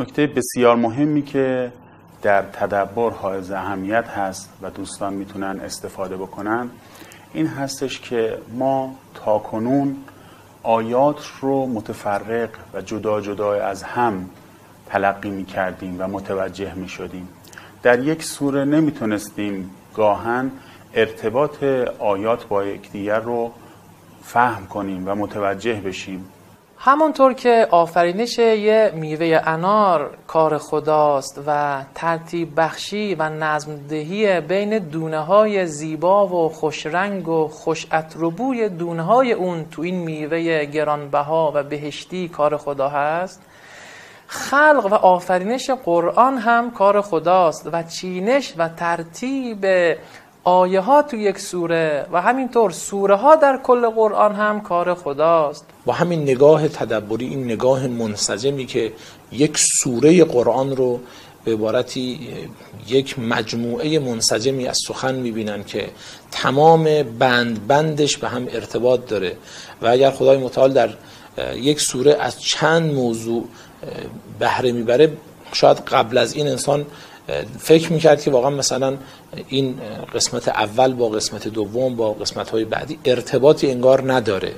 نکته بسیار مهمی که در تدبر حائز اهمیت هست و دوستان می‌تونن استفاده بکنن این هستش که ما تا کنون آیات رو متفرق و جدا جدا از هم تلقی می کردیم و متوجه می شدیم در یک سوره نمی‌تونستیم گاهن ارتباط آیات با یکدیگر رو فهم کنیم و متوجه بشیم. همانطور که آفرینش یه میوه انار کار خداست و ترتیب بخشی و نظم دهی بین دونه های زیبا و خوشرنگ و خوش اتروبوی دونه های اون تو این میوه گرانبها و بهشتی کار خدا هست خلق و آفرینش قرآن هم کار خداست و چینش و ترتیب آیه ها تو یک سوره و همینطور سوره ها در کل قرآن هم کار خداست. با همین نگاه تدبری این نگاه منسجمی که یک سوره قرآن رو به عبارتی یک مجموعه منسجمی از سخن می‌بینن که تمام بند بندش به هم ارتباط داره. و اگر خدای متعال در یک سوره از چند موضوع بهره می‌بره شاید قبل از این انسان فکر می‌کرد که واقعا مثلا این قسمت اول با قسمت دوم با قسمت های بعدی ارتباطی انگار نداره.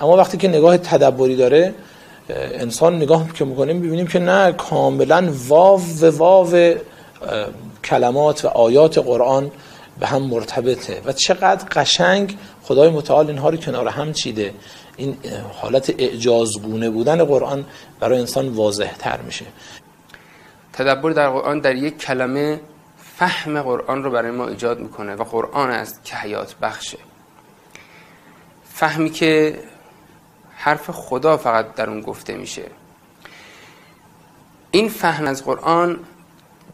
اما وقتی که نگاه تدبری داره انسان نگاه که می‌کنیم ببینیم که نه کاملا واو و واو کلمات و آیات قرآن به هم مرتبطه. و چقدر قشنگ خدای متعال اینها رو کنار هم چیده. این حالت اعجازگونه بودن قرآن برای انسان واضح تر میشه. تدبر در قرآن در یک کلمه فهم قرآن رو برای ما ایجاد می‌کنه و قرآن است که حیات بخشه. فهمی که حرف خدا فقط در اون گفته میشه. این فهم از قرآن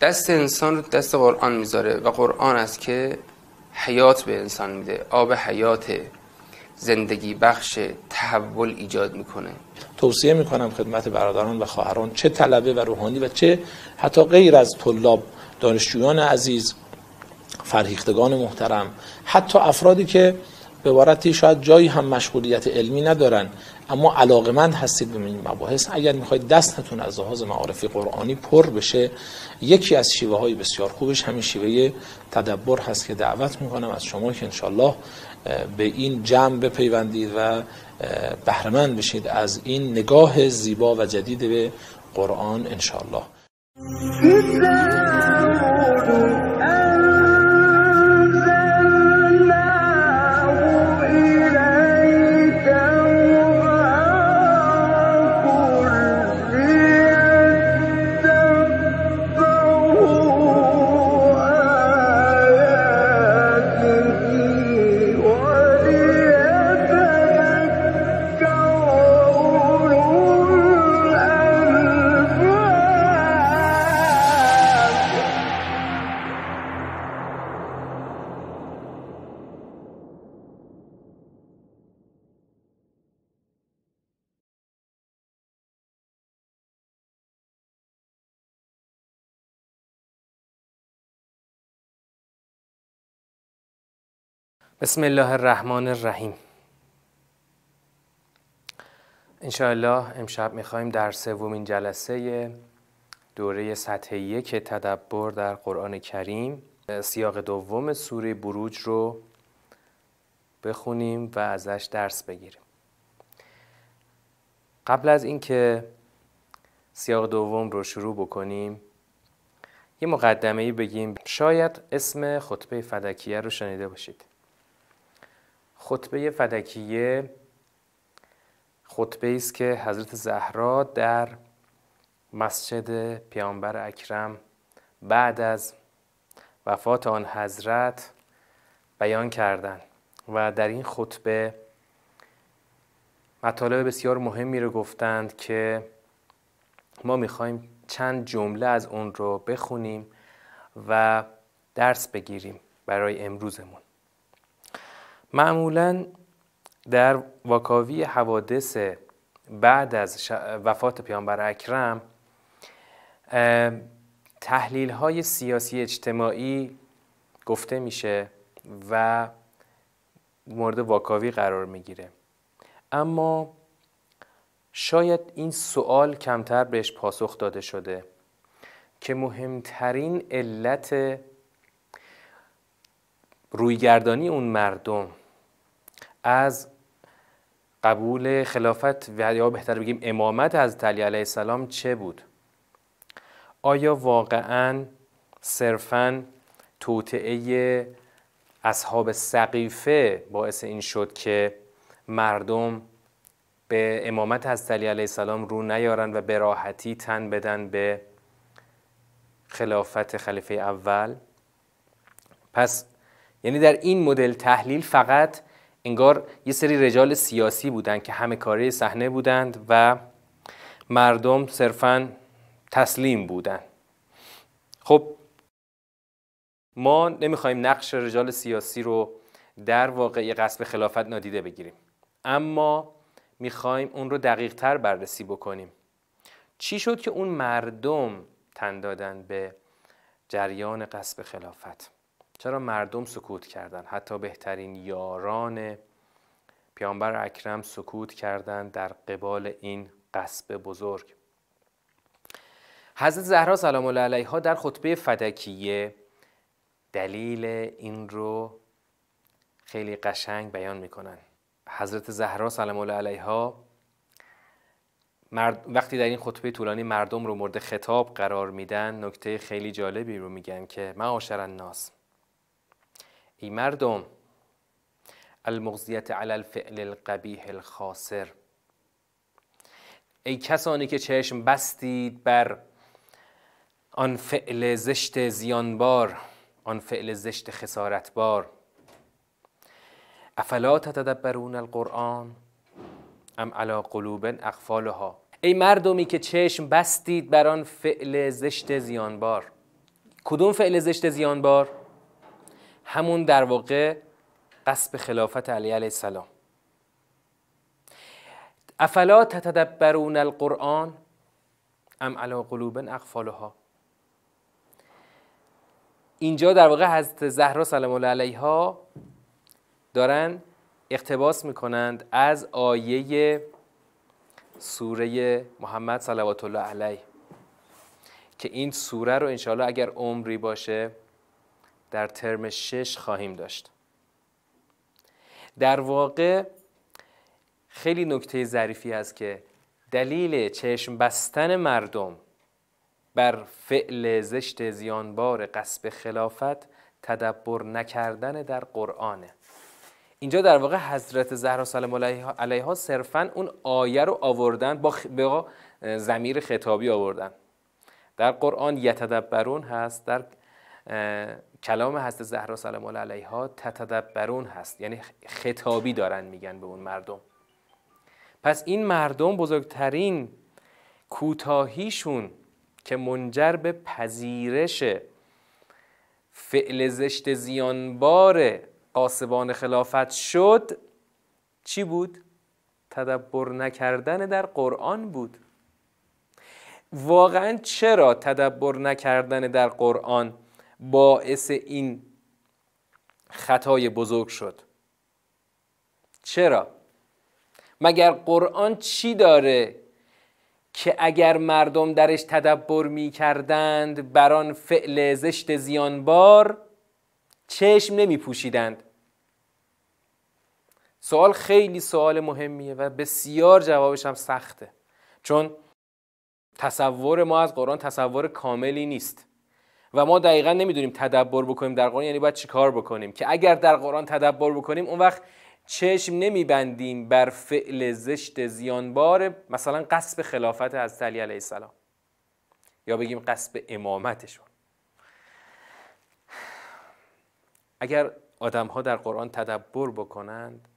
دست انسان رو دست قرآن می‌ذاره و قرآن است که حیات به انسان میده آب حیات زندگی بخش تحول ایجاد می‌کنه. توصیه می‌کنم خدمت برادران و خواهران چه طلبه و روحانی و چه حتی غیر از طلاب دانشجویان عزیز فرهیختگان محترم حتی افرادی که به عبارتی شاید جایی هم مشغولیت علمی ندارن اما علاقمند هستید به این مباحث. اگر می‌خواید دستتون از لحاظ معارفی قرآنی پر بشه یکی از شیوه های بسیار خوبش همین شیوه تدبر هست که دعوت می‌کنم از شما که انشالله به این جمع بپیوندید و بهرمند بشید از این نگاه زیبا و جدید به قرآن انشالله بسم الله الرحمن الرحیم. انشاءالله امشب می‌خوایم در سومین جلسه دوره سطح یک تدبر در قرآن کریم سیاق دوم سوره بروج رو بخونیم و ازش درس بگیریم. قبل از اینکه سیاق دوم رو شروع بکنیم یه مقدمه بگیم. شاید اسم خطبه فدکیه رو شنیده باشید. خطبه فدکیه خطبه است که حضرت زهرا در مسجد پیامبر اکرم بعد از وفات آن حضرت بیان کردند و در این خطبه مطالب بسیار مهمی رو گفتند که ما می‌خوایم چند جمله از اون رو بخونیم و درس بگیریم برای امروزمون. معمولا در واکاوی حوادث بعد از وفات پیامبر اکرم تحلیل های سیاسی اجتماعی گفته میشه و مورد واکاوی قرار می‌گیره. اما شاید این سوال کمتر بهش پاسخ داده شده که مهمترین علت رویگردانی اون مردم از قبول خلافت و یا بهتر بگیم امامت از علی علیه السلام چه بود؟ آیا واقعا صرفا توطعه اصحاب سقیفه باعث این شد که مردم به امامت از علی علیه السلام رو نیارن و به راحتی تن بدن به خلافت خلیفه اول؟ پس یعنی در این مدل تحلیل فقط انگار یه سری رجال سیاسی بودند که همه کاری صحنه بودند و مردم صرفا تسلیم بودند خب ما نمی‌خوایم نقش رجال سیاسی رو در واقع قصب خلافت نادیده بگیریم اما می‌خوایم اون رو دقیق تر بررسی بکنیم. چی شد که اون مردم تن دادن به جریان قصب خلافت؟ چرا مردم سکوت کردند حتی بهترین یاران پیامبر اکرم سکوت کردند در قبال این قصب بزرگ. حضرت زهرا سلام الله علیها در خطبه فدکیه دلیل این رو خیلی قشنگ بیان می‌کنن. حضرت زهرا سلام الله علیها وقتی در این خطبه طولانی مردم رو مورد خطاب قرار میدن نکته خیلی جالبی رو میگن که معاشر الناس. ای مردم المغزیت علی الفعل القبیح الخاسر. ای کسانی که چشم بستید بر آن فعل زشت زیانبار آن فعل زشت خسارتبار. افلا تتدبرون القرآن ام علی قلوب اقفالها؟ ای مردمی که چشم بستید بر آن فعل زشت زیانبار. کدوم فعل زشت زیانبار؟ همون در واقع قصب خلافت علی علیه السلام. افلا تتدبرون القرآن ام علی قلوب اقفالها؟ اینجا در واقع حضرت زهرا سلام الله علیها دارن اقتباس می‌کنند از آیه سوره محمد صلوات الله علیه که این سوره رو انشاءالله اگر عمری باشه در ترم شش خواهیم داشت. در واقع خیلی نکته ظریفی است که دلیل چشم بستن مردم بر فعل زشت زیانبار قصب خلافت تدبر نکردن در قرآنه. اینجا در واقع حضرت زهرا سلام علیها صرفا اون آیه رو آوردن با, زمیر خطابی آوردن. در قرآن یتدبرون هست در کلام حضرت زهرا سلام الله علیها تتدبرون هست. یعنی خطابی دارن میگن به اون مردم. پس این مردم بزرگترین کوتاهیشون که منجر به پذیرش فعل زشت زیانبار قاسبان خلافت شد چی بود؟ تدبر نکردن در قرآن بود. واقعا چرا تدبر نکردن در قرآن؟ باعث این خطای بزرگ شد. چرا؟ مگر قرآن چی داره که اگر مردم درش تدبر می کردند بر آن فعل زشت زیانبار چشم نمی پوشیدند سوال خیلی سوال مهمیه و بسیار جوابش هم سخته. چون تصور ما از قرآن تصور کاملی نیست. و ما دقیقا نمی‌دونیم تدبر بکنیم در قرآن یعنی باید چیکار بکنیم. که اگر در قرآن تدبر بکنیم اون وقت چشم نمیبندیم بر فعل زشت زیانبار مثلا قصب خلافت از علی علیه السلام. یا بگیم قصب امامتشون. اگر آدم ها در قرآن تدبر بکنند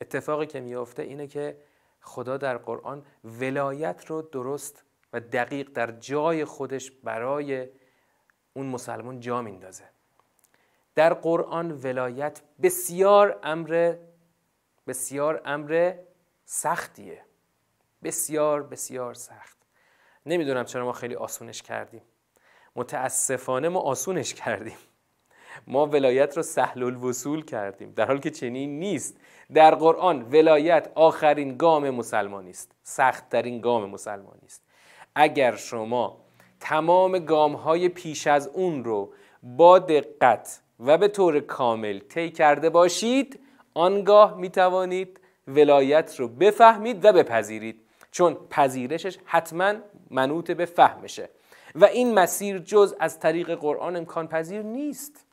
اتفاقی که میافته اینه که خدا در قرآن ولایت رو درست و دقیق در جای خودش برای اون مسلمان جا میندازه. در قرآن ولایت بسیار امر بسیار امر سختیه. بسیار بسیار سخت. نمی‌دونم چرا ما خیلی آسونش کردیم. متاسفانه ما آسونش کردیم. ما ولایت را سهل الوصول کردیم. در حالی که چنین نیست. در قرآن ولایت آخرین گام مسلمانی است. سختترین گام مسلمانی است. اگر شما تمام گام های پیش از اون رو با دقت و به طور کامل طی کرده باشید آنگاه می توانید ولایت رو بفهمید و بپذیرید. چون پذیرشش حتما منوط به فهمشه. و این مسیر جز از طریق قرآن امکان پذیر نیست.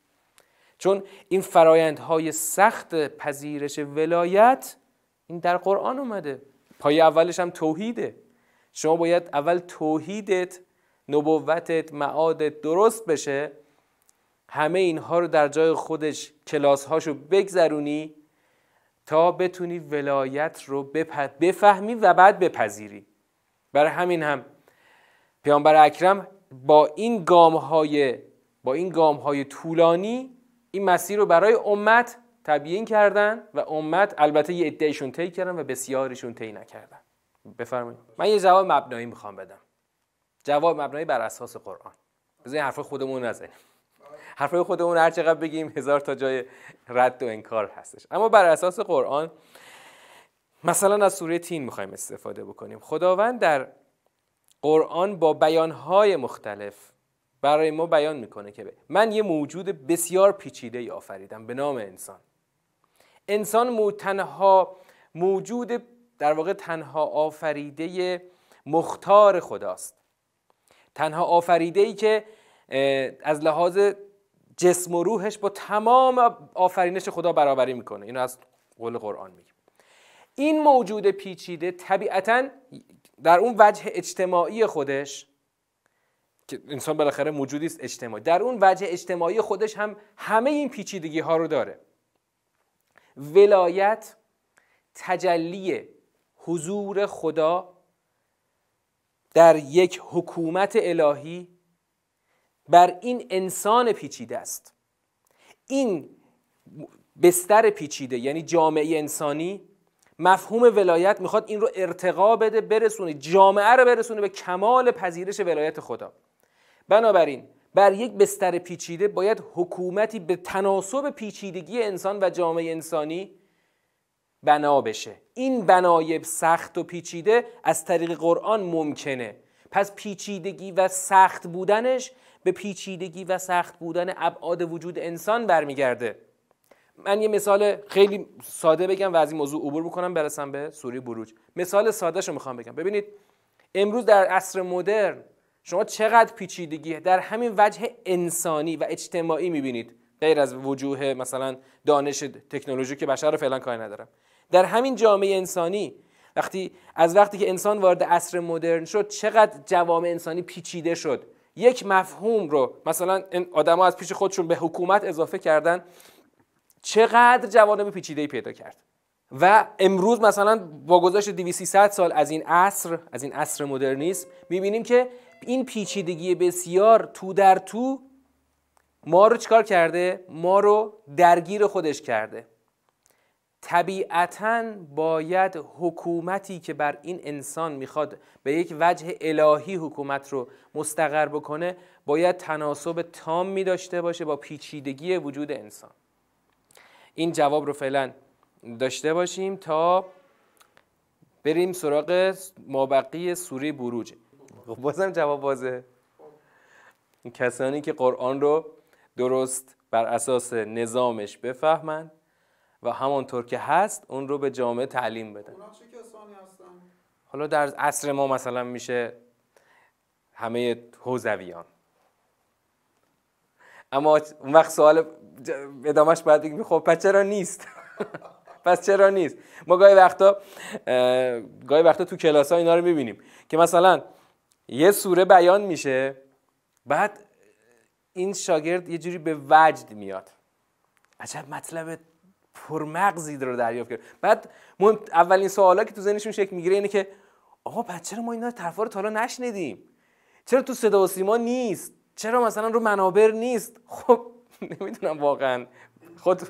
چون این فرایندهای سخت پذیرش ولایت این در قرآن اومده. پای اولش هم توحیده. شما باید اول توحیدت نبوتت معادت درست بشه همه اینها رو در جای خودش کلاس هاشو بگذرونی تا بتونی ولایت رو بفهمی و بعد بپذیری. برای همین هم پیامبر اکرم با این گام های با این گام های طولانی این مسیر رو برای امت تبیین کردن و امت البته یه ادهشون طی کردن و بسیارشون طی نکردن. بفرمایید. من یه جواب مبنایی می‌خوام بدم. جواب مبنایی بر اساس قرآن. بذار حرف خودمون نزنیم. حرفای خودمون هر چقدر بگیم هزار تا جای رد و انکار هستش. اما بر اساس قرآن مثلا از سوره تین می‌خوایم استفاده بکنیم. خداوند در قرآن با بیانهای مختلف برای ما بیان می‌کنه که من یه موجود بسیار پیچیده ای آفریدم به نام انسان. انسان تنها موجود در واقع تنها آفریده مختار خداست. تنها آفریده ای که از لحاظ جسم و روحش با تمام آفرینش خدا برابری می‌کنه. اینو از قول قرآن میگه. این موجود پیچیده طبیعتا در اون وجه اجتماعی خودش که انسان بالاخره موجودی است اجتماعی. در اون وجه اجتماعی خودش هم همه این پیچیدگی ها رو داره. ولایت تجلی حضور خدا در یک حکومت الهی بر این انسان پیچیده است. این بستر پیچیده یعنی جامعه انسانی مفهوم ولایت می‌خواد این رو ارتقا بده برسونه جامعه رو برسونه به کمال پذیرش ولایت خدا. بنابراین بر یک بستر پیچیده باید حکومتی به تناسب پیچیدگی انسان و جامعه انسانی بنا بشه. این بنای سخت و پیچیده از طریق قرآن ممکنه. پس پیچیدگی و سخت بودنش به پیچیدگی و سخت بودن ابعاد وجود انسان برمیگرده. من یه مثال خیلی ساده بگم و از این موضوع عبور بکنم برسم به سوره بروج. مثال ساده رو می‌خوام بگم. ببینید امروز در عصر مدرن شما چقدر پیچیدگی در همین وجه انسانی و اجتماعی می‌بینید. غیر از وجوه مثلا دانش تکنولوژی که بشر رو فعلا کاری ندارم. در همین جامعه انسانی. وقتی از وقتی که انسان وارد عصر مدرن شد چقدر جوامع انسانی پیچیده شد. یک مفهوم رو مثلا این آدما از پیش خودشون به حکومت اضافه کردن چقدر جوانب پیچیده پیدا کرد. و امروز مثلا با گذشت 2300 سال از این عصر از این عصر مدرنیسم می‌بینیم که این پیچیدگی بسیار تو در تو ما رو چکار کرده؟ ما رو درگیر خودش کرده. طبیعتا باید حکومتی که بر این انسان می‌خواد به یک وجه الهی حکومت رو مستقر بکنه باید تناسب تام می داشته باشه با پیچیدگی وجود انسان. این جواب رو فعلا داشته باشیم تا بریم سراغ مابقی سوره بروج. خب بازم جواب بازه کسانی که قرآن رو درست بر اساس نظامش بفهمند و همانطور که هست اون رو به جامعه تعلیم بدن. حالا در عصر ما مثلا میشه همه حوزویان. اما اون وقت سوال ادامهش باید بگیم خب پس چرا نیست؟ پس چرا نیست؟ ما گاهی وقتا گاهی وقتا تو کلاس ها اینا رو می‌بینیم که مثلا یه سوره بیان میشه بعد این شاگرد یه جوری به وجد میاد. عجب مطلب پرمغزی رو دریافت کرد. بعد اولین سوالا که تو ذهنشون شکل می‌گیره اینه که آقا بعد چرا ما اینا طرفا رو تا نشنیدیم؟ چرا تو صدا و سیما نیست؟ چرا مثلا رو منابر نیست؟ خب نمی‌دونم واقعا. خود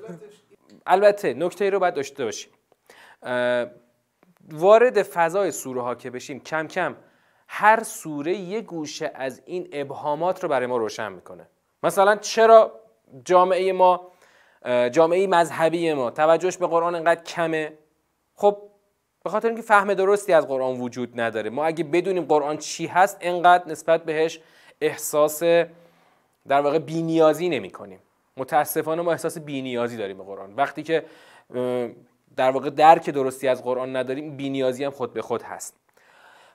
البته نکته رو باید داشته باشیم. وارد فضای سوره ها که بشیم کم کم هر سوره یه گوشه از این ابهامات رو برای ما روشن می‌کنه. مثلا چرا جامعه ما جامعه مذهبی ما. توجهش به قرآن انقدر کمه. خب به خاطر اینکه فهم درستی از قرآن وجود نداره. ما اگه بدونیم قرآن چی هست انقدر نسبت بهش احساس در واقع بینیازی نمی کنیم متاسفانه ما احساس بینیازی داریم به قرآن. وقتی که در واقع درک درستی از قرآن نداریم بینیازی هم خود به خود هست.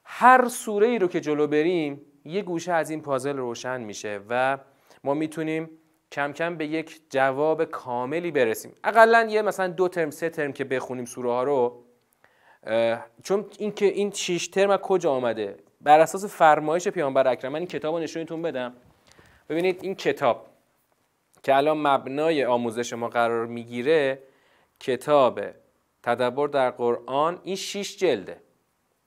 هر سوره ای رو که جلو بریم یه گوشه از این پازل روشن میشه و ما می‌تونیم کم کم به یک جواب کاملی برسیم. اقلا یه مثلا دو ترم سه ترم که بخونیم سوره ها رو چون این که این شش ترم از کجا آمده بر اساس فرمایش پیامبر اکرم. من این کتاب رو نشونتون بدم. ببینید این کتاب که الان مبنای آموزش ما قرار می‌گیره کتاب تدبر در قرآن این شش جلده.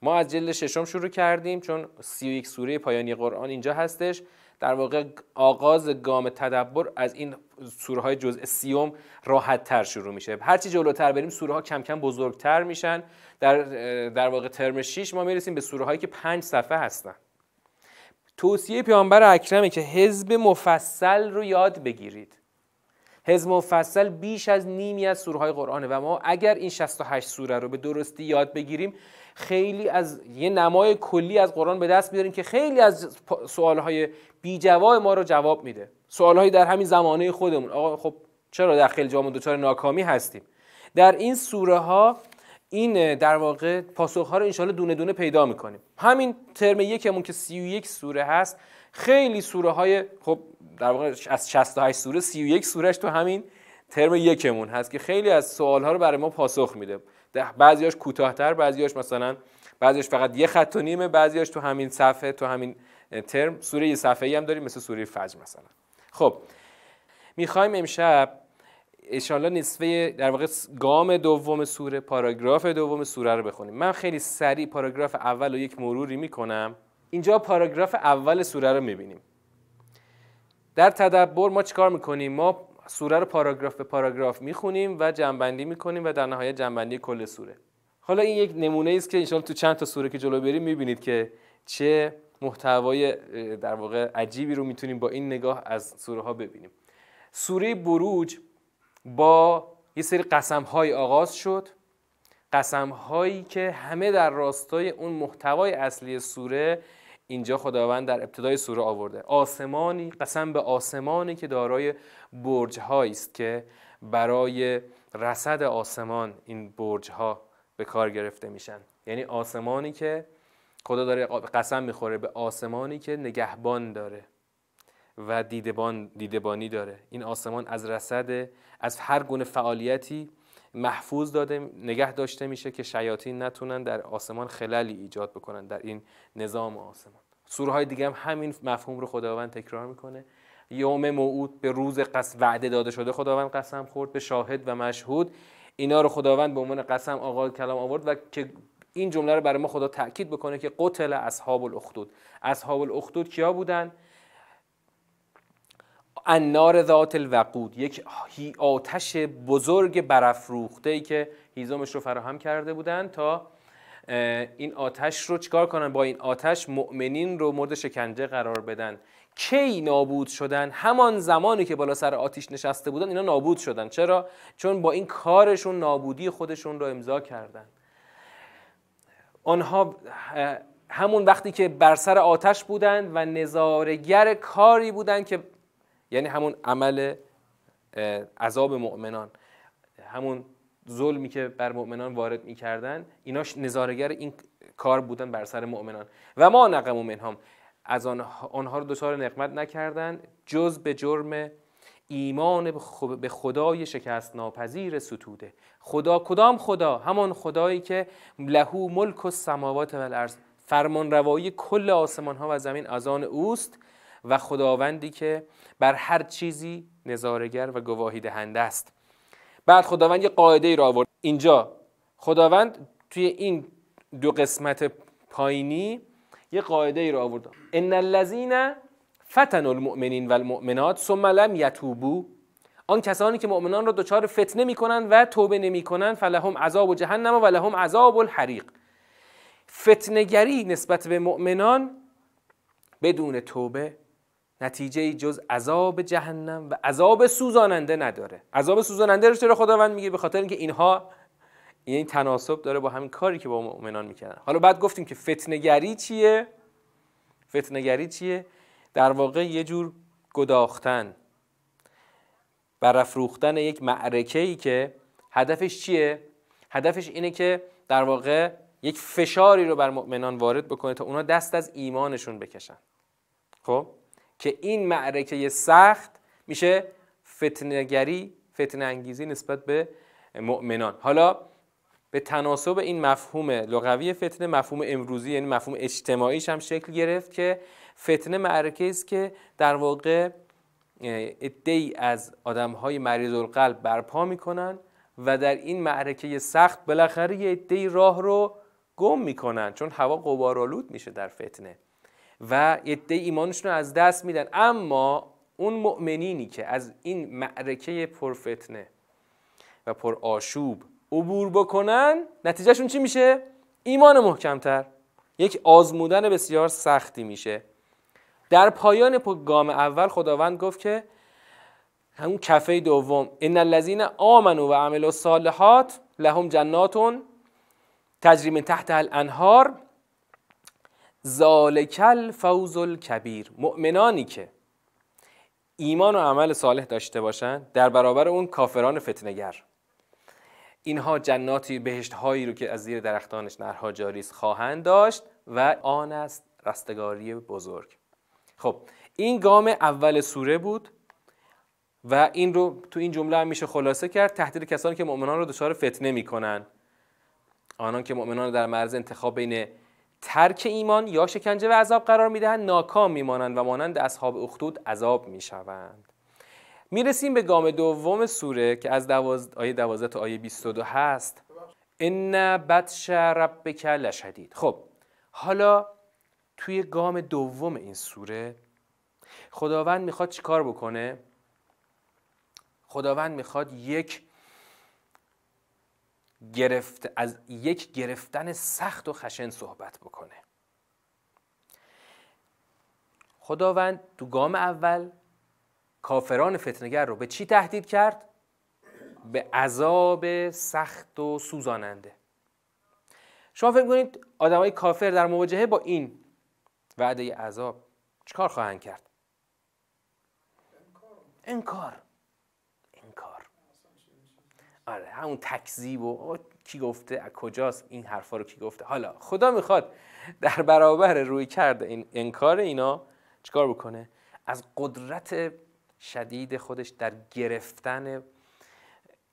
ما از جلد ششم شروع کردیم چون سی و یک سوره پایانی قرآن اینجا هستش. در واقع آغاز گام تدبر از این سوره های جزء سیوم راحت تر شروع میشه. هرچی جلوتر بریم سوره ها کم کم بزرگتر میشن. در, در واقع ترم 6 ما می‌رسیم به سوره هایی که پنج صفحه هستن. توصیه پیامبر اکرمه که حزب مفصل رو یاد بگیرید. حزب مفصل بیش از نیمی از سوره های قرآنه و ما اگر این 68 سوره رو به درستی یاد بگیریم خیلی از یه نمای کلی از قرآن به دست بیاریم که خیلی از سوالهای بی جواب ما رو جواب میده. سوالهایی در همین زمانه خودمون. آقا خب چرا در خیلی جامون دچار ناکامی هستیم؟ در این سوره ها این در واقع پاسخ ها رو انشالله دونه دونه پیدا می‌کنیم. همین ترم یکمون که 31 سوره هست خیلی سوره های خب در واقع از 68 سوره 31 سورهش تو همین ترم یکمون هست که خیلی از سوال ها رو برای ما پاسخ میده. بعضیاش کوتاهتر بعضیاش مثلا بعضیش فقط یه خط و نیمه بعضیاش تو همین صفحه تو همین ترم. سوره یه صفحه ای هم داریم مثل سوره فجر مثلا. خب. می‌خوایم امشب انشالله نصفه در واقع گام دوم سوره پاراگراف دوم سوره رو بخونیم. من خیلی سریع پاراگراف اول رو یک مروری می‌کنم. اینجا پاراگراف اول سوره رو می‌بینیم. در تدبر ما چیکار می‌کنیم؟ ما سوره رو پاراگراف به پاراگراف می‌خونیم و جنبندی می‌کنیم و در نهایت جنبندی کل سوره. حالا این یک نمونه است که انشالله تو چند تا سوره که جلو بریم می‌بینید که چه محتوای در واقع عجیبی رو می‌تونیم با این نگاه از سوره ها ببینیم. سوره بروج با یه سری قسم های آغاز شد. قسم هایی که همه در راستای اون محتوای اصلی سوره اینجا خداوند در ابتدای سوره آورده. آسمانی قسم به آسمانی که دارای برج است که برای رصد آسمان این برج ها به کار گرفته میشن. یعنی آسمانی که خدا داره قسم می‌خوره به آسمانی که نگهبان داره و دیدبان دیدبانی داره. این آسمان از رصد از هر گونه فعالیتی محفوظ داده نگه داشته میشه که شیاطین نتونن در آسمان خللی ایجاد بکنن در این نظام آسمان. سوره های دیگه هم همین مفهوم رو خداوند تکرار می‌کنه. یوم موعود به روز قص وعده داده شده خداوند قسم خورد به شاهد و مشهود. اینا رو خداوند به عنوان قسم آقای کلام آورد و که این جمله رو برای ما خدا تاکید بکنه که قتل اصحاب الاخدود اصحاب الاخدود کیا بودن؟ النار ذات الوقود یک آتش بزرگ برافروخته ای که هیزمش رو فراهم کرده بودن تا این آتش رو چیکار کنن؟ با این آتش مؤمنین رو مورد شکنجه قرار بدن. کی نابود شدن؟ همان زمانی که بالا سر آتیش نشسته بودن اینا نابود شدن. چرا؟ چون با این کارشون نابودی خودشون رو امضا کردن. آنها همون وقتی که بر سر آتش بودند و نظارگر کاری بودند که یعنی همون عمل عذاب مؤمنان. همون ظلمی که بر مؤمنان وارد می‌کردن ایناش نظارگر این کار بودن بر سر مؤمنان. و ما نقم منهم از آنها رو دچار نقمت نکردن جز به جرم ایمان به خدای شکست ناپذیر ستوده. خدا کدام خدا؟ همان خدایی که لهو ملک و سماوات و الارض فرمان روایی کل آسمان ها و زمین از آن اوست و خداوندی که بر هر چیزی نظارگر و گواهی دهنده است. بعد خداوند یه قاعده ای را آورد. اینجا خداوند توی این دو قسمت پایینی یه قاعده ای را آورد. ان الذين فتنوا المؤمنین و المؤمنات ثم لم یتوبوا. آن کسانی که مؤمنان را دچار فتنه می‌کنند و توبه نمی‌کنند فلهم عذاب جهنم و لهم عذاب الحریق. فتنگری نسبت به مؤمنان بدون توبه نتیجه جز عذاب جهنم و عذاب سوزاننده نداره. عذاب سوزاننده رو چرا خداوند میگه؟ به خاطر اینکه اینها این تناسب داره با همین کاری که با مؤمنان می‌کنن حالا بعد گفتیم که فتنگری چیه؟ فتنگری چیه؟ در واقع یه جور گداختن. برافروختن یک معرکه ای که هدفش چیه؟ هدفش اینه که در واقع یک فشاری رو بر مؤمنان وارد بکنه تا اونا دست از ایمانشون بکشن. خب؟ که این معرکه سخت میشه فتنگری فتن انگیزی نسبت به مؤمنان. حالا به تناسب این مفهوم لغوی فتنه مفهوم امروزی یعنی مفهوم اجتماعیش هم شکل گرفت که فتنه معرکه است که در واقع ای از آدم های مریض القلب برپا می‌کنن و در این معرکه سخت بالاخره یه راه رو گم می‌کنن چون هوا قبارالود میشه در فتنه. و عده ایمانشون رو از دست میدن. اما اون مؤمنینی که از این معرکه پرفتنه و پر آشوب عبور بکنن نتیجهشون چی میشه؟ ایمان محکمتر. یک آزمودن بسیار سختی میشه. در پایان گام اول خداوند گفت که همون کفه دوم ان الذين آمنوا و عملوا الصالحات لهم جنات تجری من تحت الانهار ذالک الفوز الکبیر. مؤمنانی که ایمان و عمل صالح داشته باشند در برابر اون کافران فتنگر اینها جناتی بهشت هایی رو که از زیر درختانش نرها جاری خواهند داشت و آن است رستگاری بزرگ. خب این گام اول سوره بود و این رو تو این جمله هم میشه خلاصه کرد تهدید کسانی که مؤمنان رو دچار فتنه می‌کنن. آنان که مؤمنان در مرز انتخاب بین ترک ایمان یا شکنجه و عذاب قرار می‌دهند ناکام میمانند و مانند اصحاب اخدود عذاب می‌شوند. می‌رسیم به گام دوم سوره که از دواز... آیه 12 تا آیه 22 هست. ان بطش ربک لشدید. خب حالا توی گام دوم این سوره خداوند می‌خواد چیکار بکنه؟ خداوند می‌خواد یک گرفت از یک گرفتن سخت و خشن صحبت بکنه خداوند تو گام اول کافران فتنگر رو به چی تهدید کرد؟ به عذاب سخت و سوزاننده شما فکر کنید آدمای کافر در مواجهه با این وعده عذاب چیکار خواهند کرد؟ انکار انکار آره همون تکذیب و کی گفته از کجاست این حرفا رو کی گفته؟ حالا خدا می‌خواد در برابر روی کرده این انکار اینا چیکار بکنه؟ از قدرت شدید خودش در گرفتن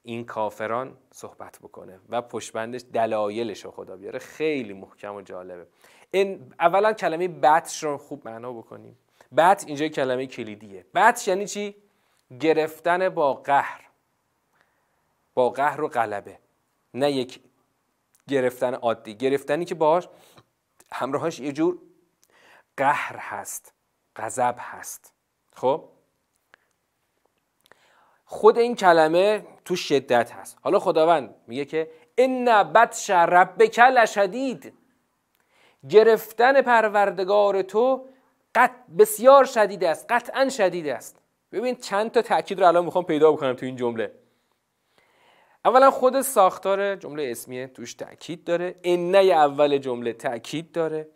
این کافران صحبت بکنه و پشبندش دلایلش رو خدا بیاره. خیلی محکم و جالبه. این اولا کلمه بطش رو خوب معنا بکنیم. بط اینجا کلمه کلیدیه. بطش یعنی چی؟ گرفتن با قهر. با قهر و غلبه نه یک گرفتن عادی. گرفتنی که باش همراهاش یه جور قهر هست غضب هست. خب؟ خود این کلمه تو شدت هست. حالا خداوند میگه که ان بطش ربک لشدید. گرفتن پروردگار تو قط بسیار شدید است قطعا شدید است. ببین چند تا تاکید رو الان می‌خوام پیدا بکنم تو این جمله. اولا خود ساختار جمله اسمیه توش تاکید داره. انه اول جمله تاکید داره.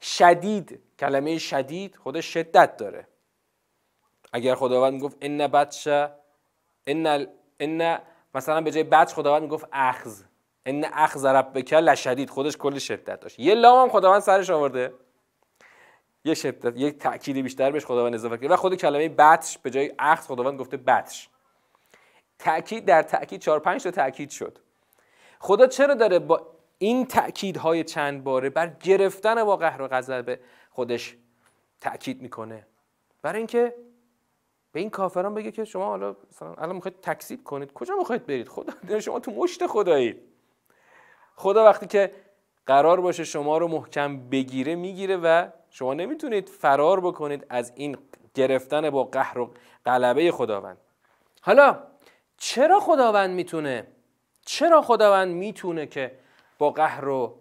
شدید کلمه شدید خودش شدت داره. اگر خداوند گفت ان بطش ان ان مثلا به جای بطش خداوند می‌گفت اخذ. ان اخذ ربک لشدید خودش کلی شدت داشت. یه لام هم خداوند سرش آورده. یه شدت یک تأکید بیشتر بهش خداوند اضافه کرده و خود کلمه بطش به جای اخذ خداوند گفته بطش. تأکید در تأکید چهار پنج تا تأکید شد. خدا چرا داره با این تأکیدهای چند باره بر گرفتن با قهر و غضب خودش تأکید می‌کنه؟ برای اینکه به این کافران بگه که شما حالا مثلا الان می‌خواید تکذیب کنید. کجا می‌خواید برید؟ خدا شما تو مشت خدایید خدا وقتی که قرار باشه شما رو محکم بگیره می‌گیره و شما نمی‌تونید فرار بکنید از این گرفتن با قهر و غلبه خداوند. حالا چرا خداوند می‌تونه؟ چرا خداوند می‌تونه که با قهر و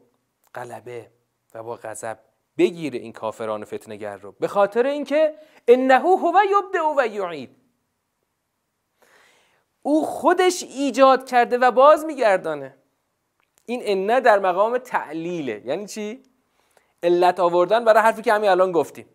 غلبه و با غضب بگیره این کافران فتنگر رو؟ به خاطر اینکه انه هو یبدع و یعید. او خودش ایجاد کرده و باز میگردانه. این انه در مقام تعلیله. یعنی چی؟ علت آوردن برای حرفی که همین الان گفتیم.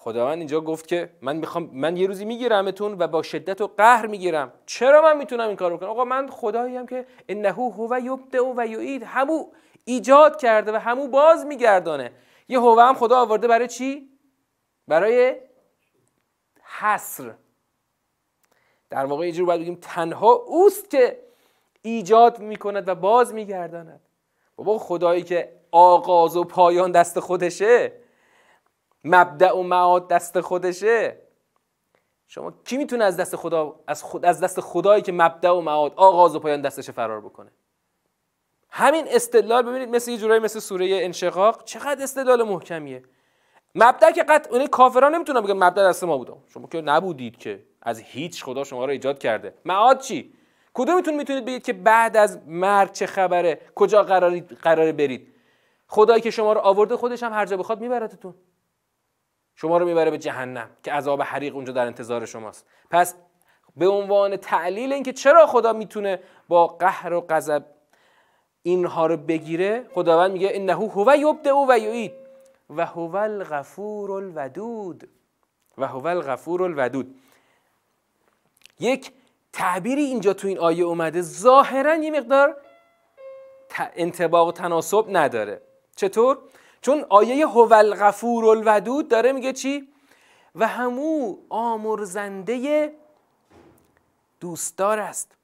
خداوند اینجا گفت که من می‌خوام من یه روزی میگیرمتون و با شدت و قهر می‌گیرم. چرا من می‌تونم این کارو کنم؟ آقا من خدایی هم که انه هو یبدع و یعید. همو ایجاد کرده و همو باز میگردانه. یه هو هم خدا آورده برای چی؟ برای حصر. در واقع اینجور باید بگیم تنها اوست که ایجاد می‌کند و باز میگرداند. بابا خدایی که آغاز و پایان دست خودشه مبدع و معاد دست خودشه. شما کی می‌تونه از دست خدا از, خود از دست خدایی که مبدع و معاد آغاز و پایان دستش فرار بکنه؟ همین استدلال ببینید مثل یه جورایی مثل سوره انشقاق چقدر استدلال محکمیه. مبدع که قط اون کافران نمی‌تونن بگن مبدع دست ما بوده. شما که نبودید که. از هیچ خدا شما رو ایجاد کرده. معاد چی؟ کدومتون می‌تونید بگید که بعد از مرگ چه خبره؟ کجا قراری قراره برید؟ خدایی که شما رو آورده خودش هم هر جا بخواد میبرتتون. شما رو می‌بره به جهنم که عذاب حریق اونجا در انتظار شماست. پس به عنوان تعلیل اینکه چرا خدا می‌تونه با قهر و غضب اینها رو بگیره خداوند میگه انه هو یبدع و یعید و هو الغفور الودود. و هو الغفور الودود. یک تعبیری اینجا تو این آیه اومده ظاهرا یه مقدار انتباق و تناسب نداره. چطور؟ چون آیه هو الغفور الودود داره میگه چی و همو آمرزنده دوستدار است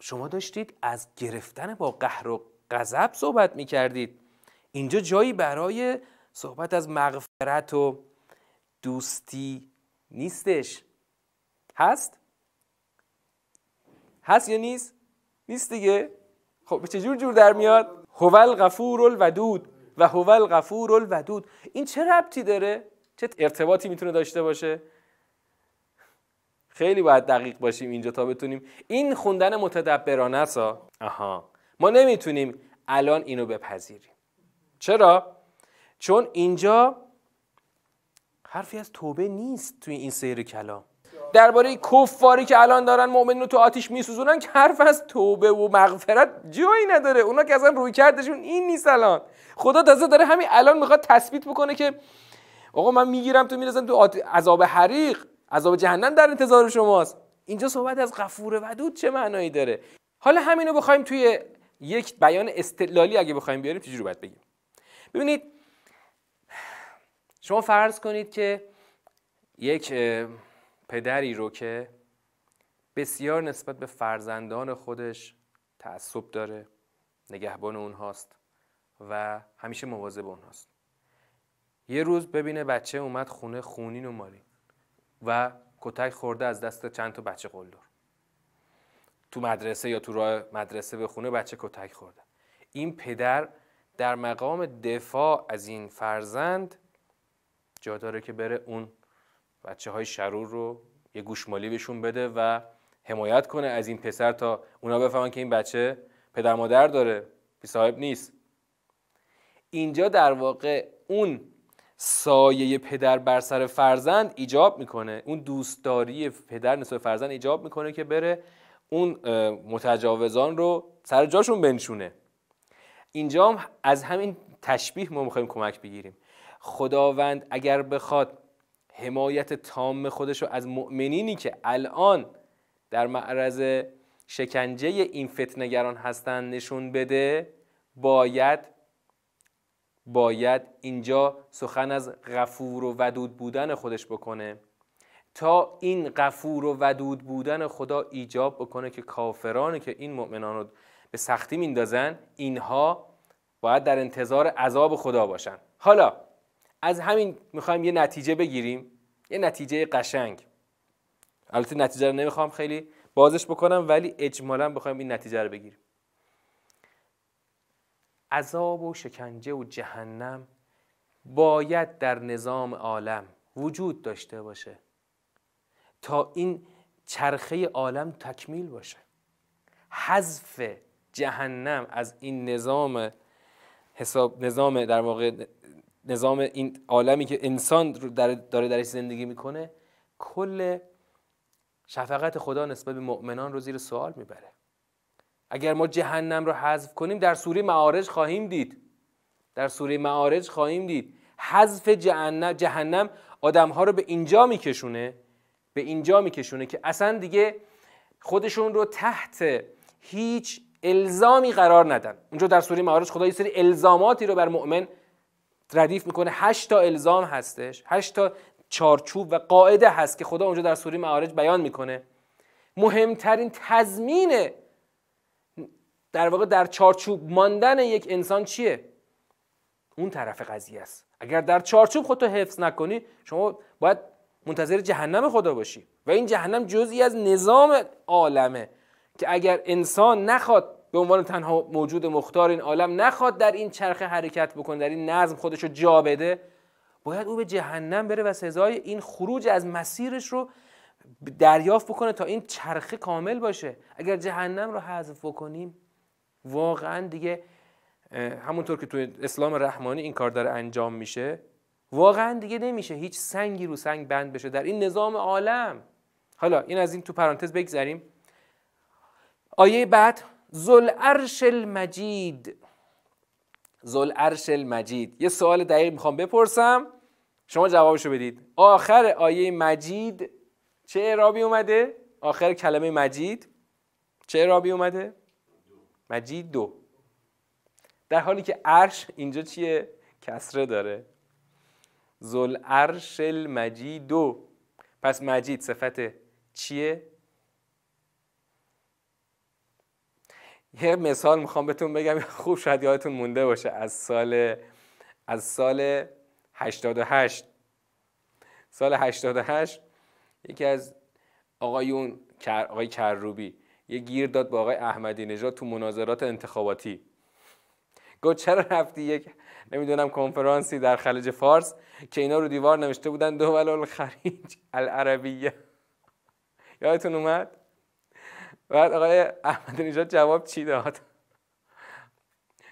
شما داشتید از گرفتن با قهر و غضب صحبت می‌کردید اینجا جایی برای صحبت از مغفرت و دوستی نیستش هست؟ هست یا نیست؟ نیست دیگه؟ خب به چجور جور در میاد؟ هو الغفور الودود و هو الغفور الودود. این چه ربطی داره؟ چه ارتباطی می‌تونه داشته باشه؟ خیلی باید دقیق باشیم اینجا تا بتونیم. این خوندن متدبرانه است. آها. ما نمی‌تونیم الان اینو بپذیریم. چرا؟ چون اینجا حرفی از توبه نیست توی این سیر کلام. درباره کفاری که الان دارن مؤمنین رو تو آتیش میسوزونن که حرف از توبه و مغفرت جایی نداره. اونا که اصلا روی کردشون این نیست الان. خدا تازه داره همین الان می‌خواد تثبیت بکنه که آقا من می‌گیرم تو می‌رسم تو عذاب حریق عذاب جهنم در انتظار شماست. اینجا صحبت از غفور ودود چه معنایی داره؟ حالا همینو بخوایم توی یک بیان استدلالی اگه بخوایم بیاریم چجوری باید بگیم؟ ببینید شما فرض کنید که یک پدری رو که بسیار نسبت به فرزندان خودش تعصب داره نگهبان اونهاست و همیشه مواظب اونهاست یه روز ببینه بچه اومد خونه خونین و مالین و کتک خورده از دست چند تا بچه قلدر تو مدرسه یا تو راه مدرسه به خونه بچه کتک خورده. این پدر در مقام دفاع از این فرزند جا داره که بره اون بچه های شرور رو یه گوشمالی بهشون بده و حمایت کنه از این پسر تا اونا بفهمن که این بچه پدر مادر داره بی صاحب نیست. اینجا در واقع اون سایه پدر بر سر فرزند ایجاب می‌کنه. اون دوستداری پدر نسبت فرزند ایجاب می‌کنه که بره اون متجاوزان رو سر جاشون بنشونه. اینجا هم از همین تشبیه ما می‌خوایم کمک بگیریم. خداوند اگر بخواد حمایت تام خودش رو از مؤمنینی که الان در معرض شکنجه این فتنگران هستن نشون بده باید باید اینجا سخن از غفور و ودود بودن خودش بکنه. تا این غفور و ودود بودن خدا ایجاب بکنه که کافرانی که این مؤمنان رو به سختی میندازن اینها باید در انتظار عذاب خدا باشن. حالا از همین می‌خوایم یه نتیجه بگیریم. یه نتیجه قشنگ. البته نتیجه رو نمی‌خوام خیلی بازش بکنم ولی اجمالا بخوایم این نتیجه رو بگیریم. عذاب و شکنجه و جهنم باید در نظام عالم وجود داشته باشه تا این چرخه عالم تکمیل باشه. حذف جهنم از این نظام حساب نظام در واقع نظام این عالمی که انسان داره درش زندگی می‌کنه کل شفقت خدا نسبت به مؤمنان رو زیر سوال می‌بره. اگر ما جهنم رو حذف کنیم در سوره معارج خواهیم دید. در سوره معارج خواهیم دید. حذف جهنم جهنم آدم ها رو به اینجا میکشونه به اینجا میکشونه که اصلا دیگه خودشون رو تحت هیچ الزامی قرار ندن. اونجا در سوره معارج خدا یه سری الزاماتی رو بر مؤمن ردیف می‌کنه. هشت تا الزام هستش. هشت تا چارچوب و قاعده هست که خدا اونجا در سوره معارج بیان می‌کنه. مهمترین تضمین در واقع در چارچوب ماندن یک انسان چیه؟ اون طرف قضیه است. اگر در چارچوب خودتو حفظ نکنی شما باید منتظر جهنم خدا باشی. و این جهنم جزئی از نظام عالمه که اگر انسان نخواد به عنوان تنها موجود مختار این عالم نخواد در این چرخه حرکت بکنه در این نظم خودش رو جا بده باید او به جهنم بره و سزای این خروج از مسیرش رو دریافت بکنه تا این چرخه کامل باشه. اگر جهنم رو حذف بکنیم واقعا دیگه همونطور که توی اسلام رحمانی این کار داره انجام میشه واقعا دیگه نمیشه هیچ سنگی رو سنگ بند بشه در این نظام عالم. حالا این از این تو پرانتز بگذریم. آیه بعد زل عرش المجید زل عرش المجید یه سوال دقیق می‌خوام بپرسم شما جوابشو بدید آخر آیه مجید چه اعرابی اومده؟ آخر کلمه مجید چه اعرابی اومده؟ مجید دو در حالی که عرش اینجا چیه؟ کسره داره زل عرش المجید دو پس مجید صفت چیه؟ یه مثال می‌خوام بهتون بگم خوب شاید یادتون مونده باشه. از سال از سال 88 سال 88 یکی از آقایون آقای کروبی یه گیر داد با آقای احمدی نژاد تو مناظرات انتخاباتی. گفت چرا رفتی یک نمی‌دونم کنفرانسی در خلیج فارس که اینا رو دیوار نوشته بودن دول الخلیج العربیه. یادتون اومد؟ بعد آقای احمد نژاد جواب چی داد؟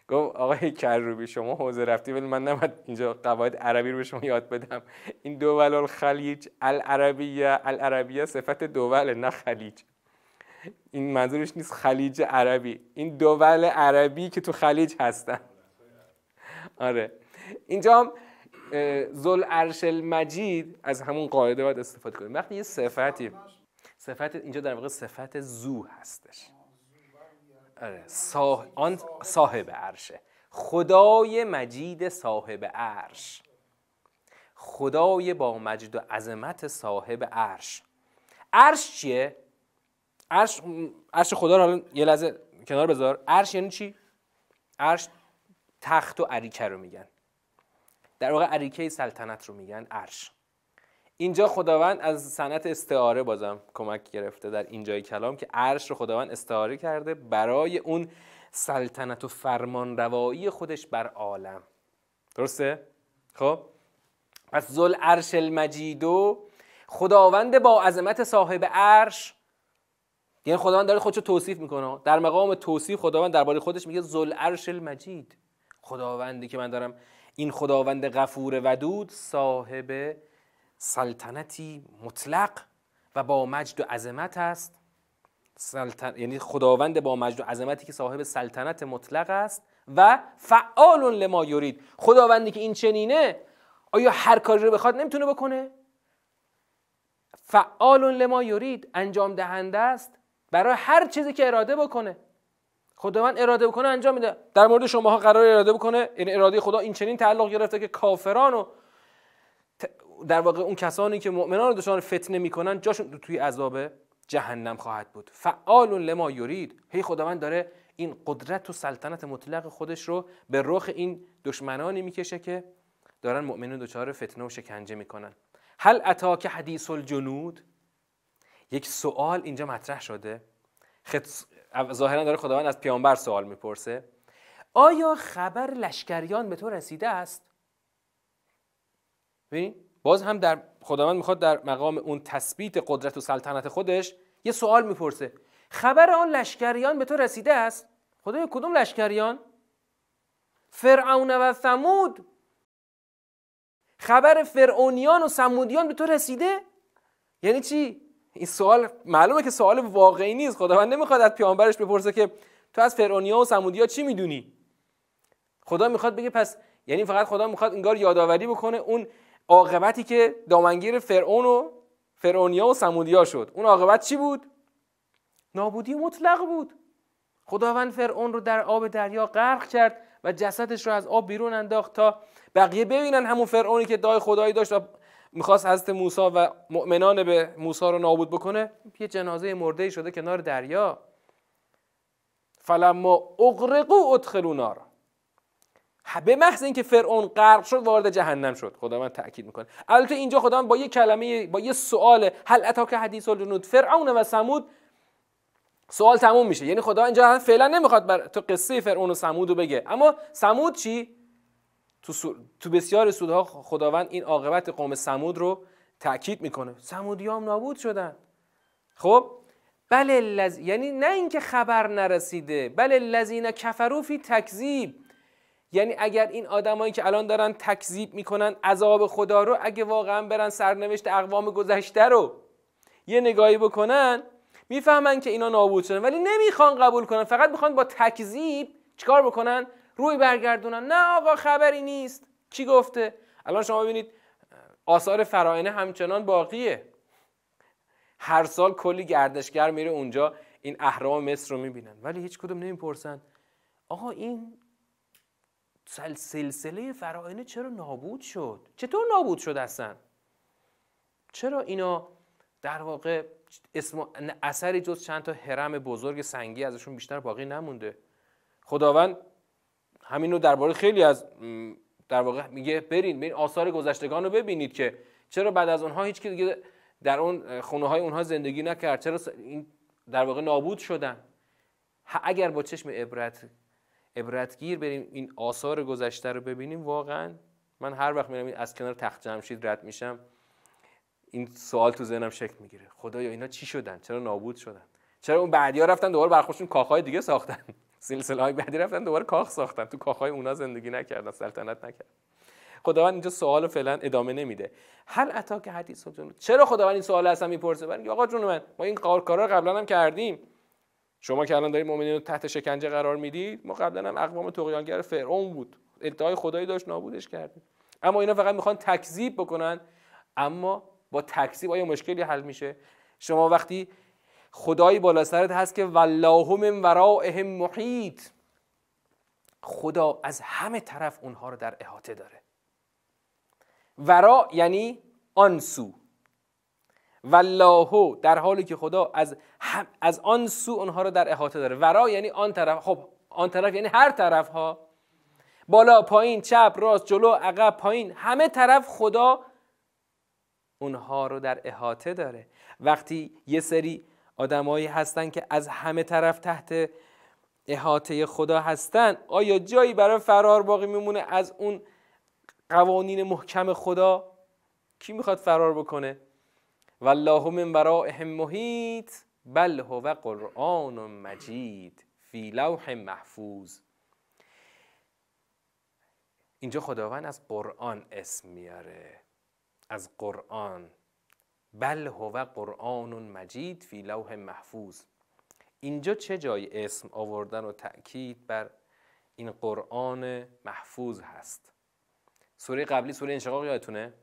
گفت آقای کروبی شما حوزه رفتی ولی من نمید اینجا قواعد عربی رو به شما یاد بدم. این دول الخلیج العربیه العربیه صفت دول نه خلیج. این منظورش نیست خلیج عربی. این دول عربی که تو خلیج هستن. آره. اینجا هم زل عرش المجید از همون قاعده باید استفاده کنیم. وقتی یه صفتی صفت اینجا در واقع صفت زو هستش. آره آن صاحب عرشه. خدای مجید صاحب عرش. خدای با مجد و عظمت صاحب عرش. عرش چیه؟ عرش, عرش خدا رو حالا یه لحظه کنار بذار. عرش یعنی چی؟ عرش تخت و عریکه رو میگن. در واقع عریکه سلطنت رو میگن عرش. اینجا خداوند از سنت استعاره بازم کمک گرفته در اینجای کلام که عرش رو خداوند استعاره کرده برای اون سلطنت و فرمان روایی خودش بر عالم. درسته؟ خب؟ پس زل عرش المجیدو خداوند با عظمت صاحب عرش یعنی خداوند داره خودشو توصیف می‌کنه. در مقام توصیف خداوند درباره خودش میگه زل عرش المجید. خداوندی که من دارم این خداوند غفور ودود صاحب سلطنتی مطلق و با مجد و عظمت است. سلطن... یعنی خداوند با مجد و عظمتی که صاحب سلطنت مطلق است و فعال لما یورید خداوندی که این چنینه آیا هر کاری رو بخواد نمی‌تونه بکنه؟ فعال لما یورید انجام دهنده است برای هر چیزی که اراده بکنه. خداوند اراده بکنه انجام میده. در مورد شماها قرار اراده بکنه. این اراده خدا این چنین تعلق گرفته که کافران و در واقع اون کسانی که مؤمنان رو دچار فتنه می‌کنن جاشون توی عذاب جهنم خواهد بود. فعال لما یرید. هی خداوند داره این قدرت و سلطنت مطلق خودش رو به رخ این دشمنانی می‌کشه که دارن مؤمنان دچار فتنه و شکنجه می‌کنن. هل اتاک حدیث الجنود؟ یک سوال اینجا مطرح شده. ظاهرا داره خداوند از پیامبر سوال می‌پرسه. آیا خبر لشکریان به تو رسیده است؟ ببین باز هم در خداوند می‌خواد در مقام اون تثبیت قدرت و سلطنت خودش یه سوال می‌پرسه. خبر آن لشکریان به تو رسیده است؟ خدای کدوم لشکریان؟ فرعون و ثمود. خبر فرعونیان و سمودیان به تو رسیده؟ یعنی چی؟ این سوال معلومه که سوال واقعی نیست. خداوند نمی‌خواد از پیامبرش بپرسه که تو از فرعونیا و سمودیا چی می‌دونی؟ خدا می‌خواد بگه پس یعنی فقط خدا می‌خواد انگار یادآوری بکنه اون عاقبتی که دامنگیر فرعون و فرعونیا و سمودیا شد. اون عاقبت چی بود؟ نابودی مطلق بود. خداوند فرعون رو در آب دریا غرق کرد و جسدش رو از آب بیرون انداخت تا بقیه ببینن همون فرعونی که دای خدایی داشت و می‌خواست حضرت موسی و مؤمنان به موسی رو نابود بکنه. یه جنازه مرده شده کنار دریا. فلما اغرقو ادخلوا نارا. به محض اینکه فرعون غرق شد وارد جهنم شد. خداوند تاکید می‌کنه. البته اینجا خداوند با یه کلمه با یه سوال هل اتاک حدیث الجنود؟ فرعون و سمود سوال تموم میشه. یعنی خدا اینجا فعلا نمی‌خواد بر تو قصه فرعون و سمود رو بگه. اما سمود چی؟ تو, تو بسیار سودها خداوند این عاقبت قوم سمود رو تاکید می‌کنه. سمودیام نابود شدن. خب؟ بله لز... یعنی نه اینکه خبر نرسیده. بله الذین کفروا فی تکذیب. یعنی اگر این آدمایی که الان دارن تکذیب می‌کنن عذاب خدا رو اگه واقعا برن سرنوشت اقوام گذشته رو یه نگاهی بکنن می‌فهمن که اینا نابود شدن ولی نمی‌خوان قبول کنن. فقط می‌خوان با تکذیب چیکار بکنن؟ روی برگردونن. نه آقا خبری نیست. کی گفته؟ الان شما ببینید آثار فراینه همچنان باقیه. هر سال کلی گردشگر میره اونجا این اهرام مصر رو می‌بینن. ولی هیچ کدوم نمی‌پرسن. آقا این سلسله فراینه چرا نابود شد؟ چطور نابود شد اصلا؟ چرا اینا در واقع اسم اثری جز چند تا حرم بزرگ سنگی ازشون بیشتر باقی نمونده؟ خداوند همین رو درباره خیلی از در واقع میگه برین برین آثار گذشتگان رو ببینید که چرا بعد از اونها هیچ دیگه در اون خونه های اونها زندگی نکرد؟ چرا این در واقع نابود شدن؟ اگر با چشم عبرت عبرتگیر بریم این آثار گذشته رو ببینیم واقعا من هر وقت میرم از کنار تخت جمشید رد میشم این سوال تو ذهنم شکل می‌گیره. خدایا اینا چی شدن؟ چرا نابود شدن؟ چرا اون بعدیا رفتن دوباره برخوشون کاخهای دیگه ساختن؟ سلسله های بعدی رفتن دوباره کاخ ساختن. تو کاخهای اونا زندگی نکردن سلطنت نکردن. خداوند اینجا سوال فعلا ادامه نمیده. هل عطا که حدیث چرا خداوند این سوال اصلا می‌پرسه؟ برای آقا جون من ما این کارا قبلا هم کردیم. شما که الان دارید مؤمنین رو تحت شکنجه قرار می‌دید ما قبلا هم اقوام طغیانگر فرعون بود. ادعای خدایی داشت نابودش کردیم. اما اینا فقط می‌خوان تکذیب بکنن اما با تکذیب آیا مشکلی حل میشه؟ شما وقتی خدایی بالا سرت هست که والله من ورائهم محیط خدا از همه طرف اونها رو در احاطه داره. ورا یعنی آن سو. والله در حالی که خدا از از آن سو اونها رو در احاطه داره. ورا یعنی آن طرف. خب آن طرف یعنی هر طرف ها بالا پایین چپ راست جلو عقب پایین همه طرف خدا اونها رو در احاطه داره. وقتی یه سری آدمایی هستن که از همه طرف تحت احاطه خدا هستن آیا جایی برای فرار باقی میمونه از اون قوانین محکم خدا؟ کی می‌خواد فرار بکنه؟ والله من ورائهم محیط بل هو قرآن مجید فی لوح محفوظ. اینجا خداوند از قرآن اسم میاره. از قرآن. بل هو قرآن مجید فی لوح محفوظ. اینجا چه جای اسم آوردن و تأکید بر این قرآن محفوظ هست؟ سوره قبلی سوره انشقاق یادتونه؟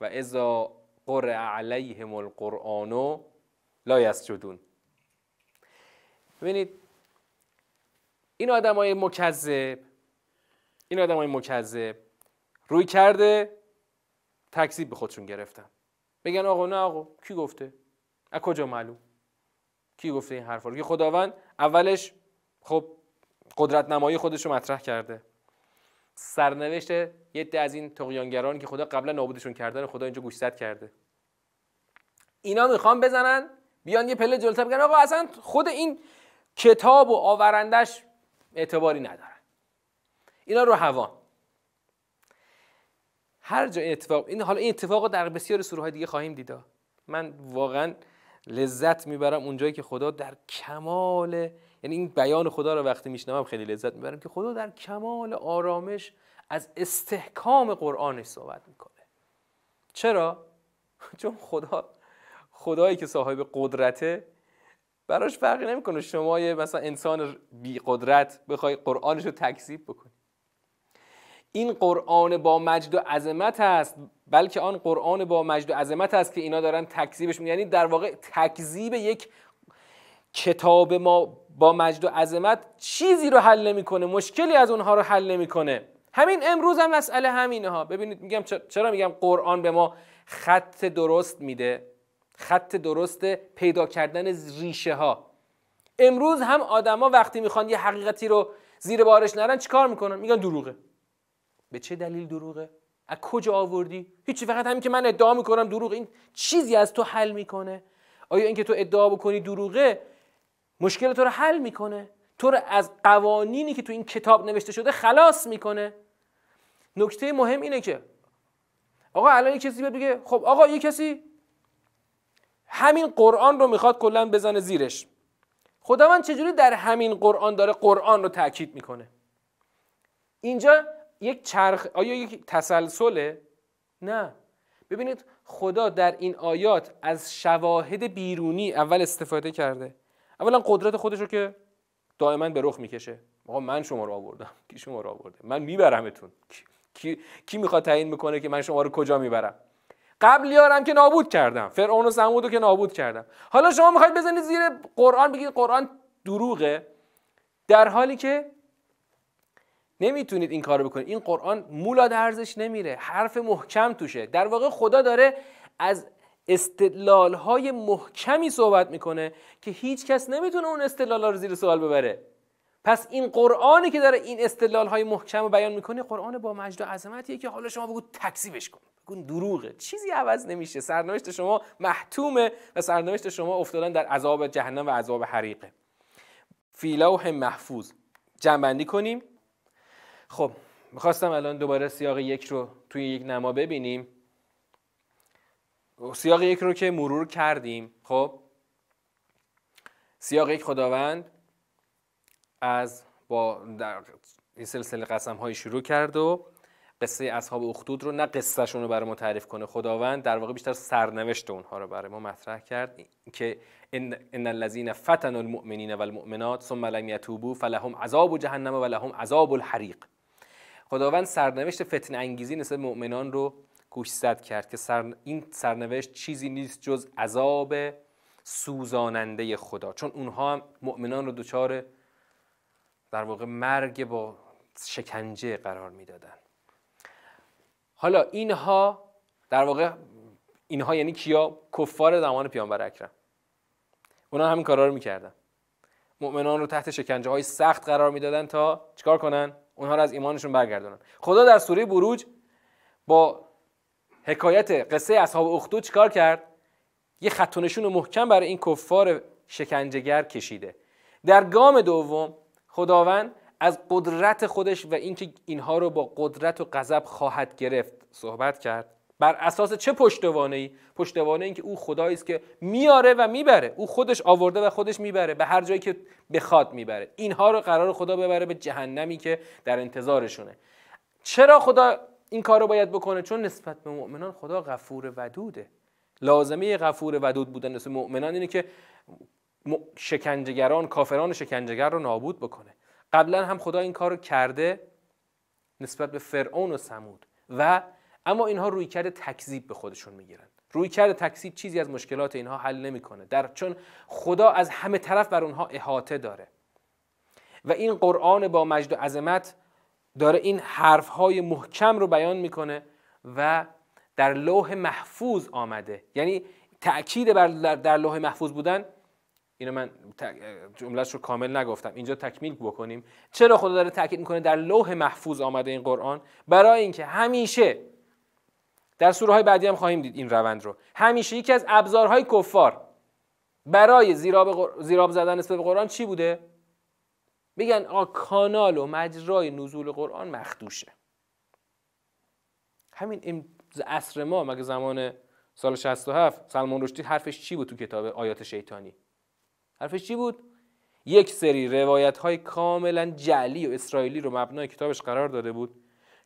و اذا قرع علیهم القرآن لا یسجدون. ببینید این آدمای مکذب این آدمای مکذب روی کرده تکذیب به خودشون گرفتن. بگن آقا نه آقا کی گفته؟ از کجا معلوم؟ کی گفته این حرفا که خداوند اولش خب قدرت نمایی خودش رو مطرح کرده. سرنوشت یه از این تقیانگران که خدا قبلا نابودشون کردن خدا اینجا گوشزد کرده. اینا می‌خوان بزنن بیان یه پله جلوتر بگن. آقا اصلا خود این کتاب و آورندش اعتباری ندارن. اینا رو هوان هر جا این اتفاق این حالا این اتفاق در بسیار سوره دیگه خواهیم دیدا من واقعا لذت می‌برم اونجایی که خدا در کمال یعنی این بیان خدا رو وقتی میشنوم خیلی لذت می‌برم که خدا در کمال آرامش از استحکام قرآنش صحبت می‌کنه. چرا؟ چون خدا خدایی که صاحب قدرته براش فرقی نمی‌کنه. شما یه مثلا انسان بی قدرت بخوای قرآنش رو تکذیب بکنی. این قرآن با مجد و عظمت است بلکه آن قرآن با مجد و عظمت است که اینا دارن تکذیبش یعنی در واقع تکذیب یک کتاب ما با مجد و عظمت چیزی رو حل نمی‌کنه مشکلی از اونها رو حل نمی‌کنه. همین امروز هم مسئله همینه ها. ببینید میگم چرا میگم قرآن به ما خط درست میده؟ خط درست پیدا کردن ریشه ها امروز هم آدما وقتی می‌خوان یه حقیقتی رو زیر بارش نرن چیکار می‌کنن؟ میگن دروغه. به چه دلیل دروغه؟ از کجا آوردی؟ هیچی فقط همین که من ادعا می‌کنم دروغه. این چیزی از تو حل می‌کنه. آیا اینکه تو ادعا بکنی دروغه مشکل تو رو حل می‌کنه؟ تو رو از قوانینی که تو این کتاب نوشته شده خلاص می‌کنه؟ نکته مهم اینه که آقا الان کسی بگه خب آقا یه کسی همین قرآن رو می‌خواد کلا بزنه زیرش. خداوند چجوری در همین قرآن داره قرآن رو تاکید می‌کنه؟ اینجا یک چرخ آیا یک تسلسله؟ نه. ببینید خدا در این آیات از شواهد بیرونی اول استفاده کرده. اولا قدرت خودش رو که دائما به رخ می‌کشه. آقا من شما رو آوردم. کی شما رو آورده؟ من میبرمتون. کی, کی می‌خواد تعیین می‌کنه که من شما رو کجا می‌برم؟ قبل یارم که نابود کردم. فرعون و سمود رو که نابود کردم. حالا شما می‌خواید بزنید زیر قرآن بگید قرآن دروغه. در حالی که نمی‌تونید این کارو بکنید. این قرآن مولا ارزش نمیره. حرف محکم توشه. در واقع خدا داره از استدلال های محکمی صحبت می‌کنه که هیچ کس نمی‌تونه اون استدلال رو زیر سوال ببره. پس این قرآنی که داره این استدلال های محکم رو بیان می‌کنه قرآن با مجد و عظمتیه که حالا شما بگو تکذیبش کن. بگو دروغه. چیزی عوض نمیشه. سرنوشت شما محتومه و سرنوشت شما افتادن در عذاب جهنم و عذاب حریقه. فی لوح محفوظ. جنبندی کنیم. خب می‌خواستم الان دوباره سیاق یک رو توی یک نما ببینیم. سیاق یک رو که مرور کردیم. خب سیاق یک خداوند. از با در این سلسله قسم های شروع کرد و قصه اصحاب اخدود رو نه قصهشون رو برای ما تعریف کنه. خداوند در واقع بیشتر سرنوشت اونها رو برای ما مطرح کرد. که ان الذين فتنوا المؤمنین والمؤمنات ثم لم يتوبوا فلهم عذاب جهنم ولهم عذاب الحریق. خداوند سرنوشت فتن انگیزی نسبت مؤمنان رو گوشزد کرد که سر... این سرنوشت چیزی نیست جز عذاب سوزاننده خدا. چون اونها هم مؤمنان رو دچار در واقع مرگ با شکنجه قرار می‌دادن. حالا اینها در واقع اینها یعنی کیا؟ کفار زمان پیامبر اکرم. اونا همین کارا رو می‌کردن. مؤمنان رو تحت شکنجه های سخت قرار می‌دادن تا چیکار کنن؟ اونها رو از ایمانشون برگردونن. خدا در سوره بروج با حکایت قصه اصحاب اخدود چیکار کرد؟ یه خط محکم برای این کفار شکنجهگر کشیده. در گام دوم خداوند از قدرت خودش و اینکه اینها رو با قدرت و غضب خواهد گرفت صحبت کرد. بر اساس چه پشتوانه ای پشتوانه این که او خدایی است که میاره و می‌بره. او خودش آورده و خودش می‌بره. به هر جایی که بخواد می‌بره. اینها رو قرار خدا ببره به جهنمی که در انتظارشونه. چرا خدا این کار رو باید بکنه؟ چون نسبت به مؤمنان خدا غفور ودوده. لازمه غفور ودود بودن نسبت مؤمنان اینه که شکنجهگران کافران شکنجهگر رو نابود بکنه. قبلا هم خدا این کار رو کرده نسبت به فرعون و سمود و اما اینها روی کرده تکذیب به خودشون می‌گیرن. روی کرده تکذیب چیزی از مشکلات اینها حل نمی‌کنه. در چون خدا از همه طرف بر اونها احاطه داره. و این قرآن با مجد و عظمت داره این حرف های محکم رو بیان می‌کنه و در لوح محفوظ آمده. یعنی تأکید بر در لوح محفوظ بودن اینو من جملهش رو کامل نگفتم. اینجا تکمیل بکنیم. چرا خدا داره تاکید می‌کنه در لوح محفوظ آمده این قرآن؟ برای اینکه همیشه در سوره های بعدی هم خواهیم دید این روند رو. همیشه یکی از ابزارهای کفار برای زیراب, زیراب زدن نسبت به قرآن چی بوده؟ بگن آ کانال و مجرای نزول قرآن مخدوشه. همین عصر ما مگه زمان سال 67 سلمان رشدی حرفش چی بود تو کتاب آیات شیطانی؟ حرفش چی بود؟ یک سری روایت های کاملا جعلی و اسرائیلی رو مبنای کتابش قرار داده بود